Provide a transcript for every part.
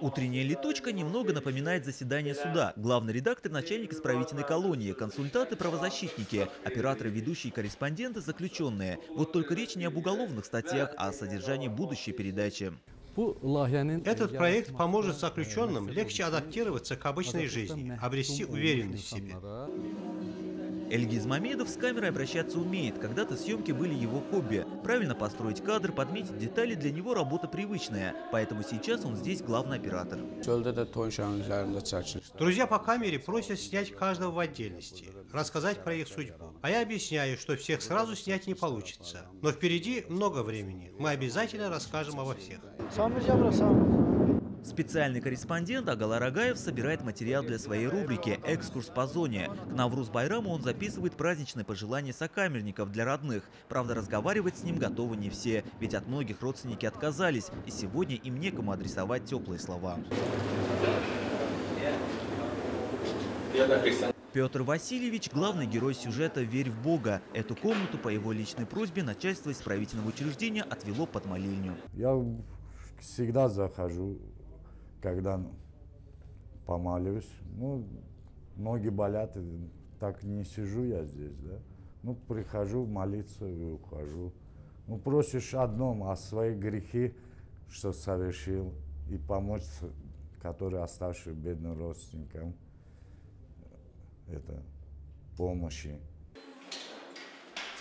Утренняя летучка немного напоминает заседание суда. Главный редактор – начальник исправительной колонии, консультанты – правозащитники, операторы, ведущие корреспонденты – заключенные. Вот только речь не об уголовных статьях, а о содержании будущей передачи. Этот проект поможет заключенным легче адаптироваться к обычной жизни, обрести уверенность в себе. Эльгиз Мамедов с камерой обращаться умеет. Когда-то съемки были его хобби. Правильно построить кадр, подметить детали для него работа привычная. Поэтому сейчас он здесь главный оператор. Друзья по камере просят снять каждого в отдельности, рассказать про их судьбу. А я объясняю, что всех сразу снять не получится. Но впереди много времени. Мы обязательно расскажем обо всех. Специальный корреспондент Агала Рагаев собирает материал для своей рубрики «Экскурс по зоне». К Навруз Байраму он записывает праздничные пожелания сокамерников для родных. Правда, разговаривать с ним готовы не все, ведь от многих родственники отказались, и сегодня им некому адресовать теплые слова. Петр Васильевич – главный герой сюжета «Верь в Бога». Эту комнату по его личной просьбе начальство исправительного учреждения отвело под молельню. Я всегда захожу когда помолюсь, ну, ноги болят, так не сижу я здесь, да. Ну, прихожу молиться и ухожу. Ну, просишь одном, о свои грехи, что совершил, и помочь, которые оставшие бедным родственникам, это помощи.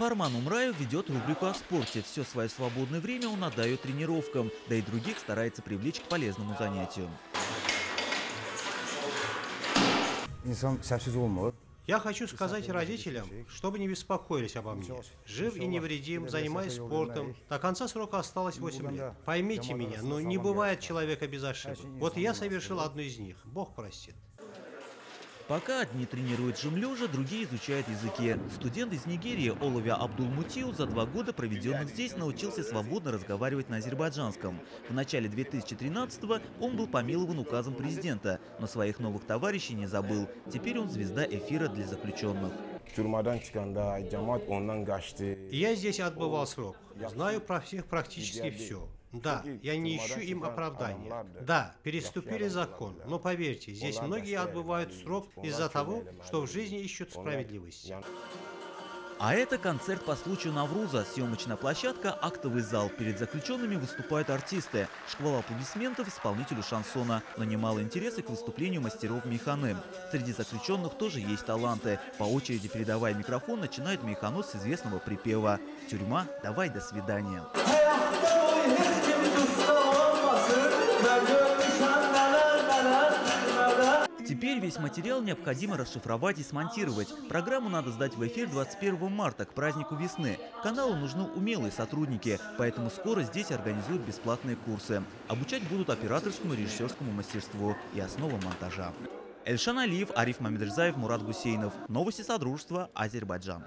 Фарман Умраев ведет рубрику о спорте. Все свое свободное время он отдает тренировкам, да и других старается привлечь к полезному занятию. Я хочу сказать родителям, чтобы не беспокоились обо мне. Жив и невредим, занимаюсь спортом. До конца срока осталось 8 лет. Поймите меня, но не бывает человека без ошибок. Вот я совершил одну из них. Бог простит. Пока одни тренируют жим лежа, другие изучают языки. Студент из Нигерии Оловия Абдулмутиу за два года, проведенных здесь, научился свободно разговаривать на азербайджанском. В начале 2013-го он был помилован указом президента, но своих новых товарищей не забыл. Теперь он звезда эфира для заключенных. Я здесь отбывал срок. Знаю про всех практически все. Да, я не ищу им оправдания. Да, переступили закон, но поверьте, здесь многие отбывают срок из-за того, что в жизни ищут справедливость. А это концерт по случаю Навруза, съемочная площадка, актовый зал. Перед заключенными выступают артисты. Шквал аплодисментов исполнителю шансона, но немало интереса к выступлению мастеров механы. Среди заключенных тоже есть таланты. По очереди передавая микрофон, начинает механос с известного припева «Тюрьма, давай до свидания». Теперь весь материал необходимо расшифровать и смонтировать. Программу надо сдать в эфир 21 марта, к празднику весны. Каналу нужны умелые сотрудники, поэтому скоро здесь организуют бесплатные курсы. Обучать будут операторскому режиссерскому мастерству и основам монтажа. Эльшан Алиев, Ариф Мамедрзаев, Мурат Гусейнов. Новости Содружества, Азербайджан.